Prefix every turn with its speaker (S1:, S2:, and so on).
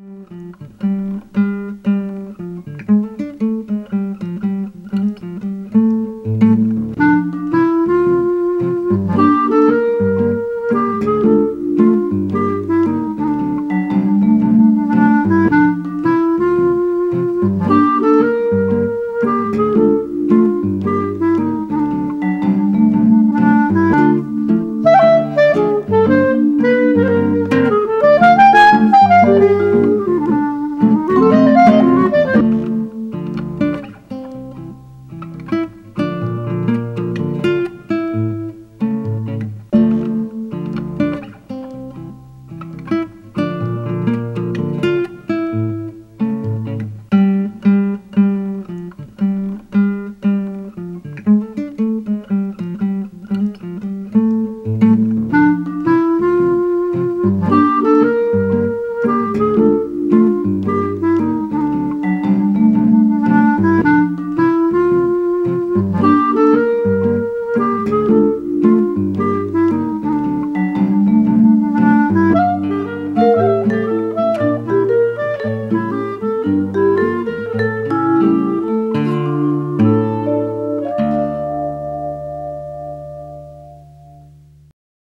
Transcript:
S1: Mm-hmm.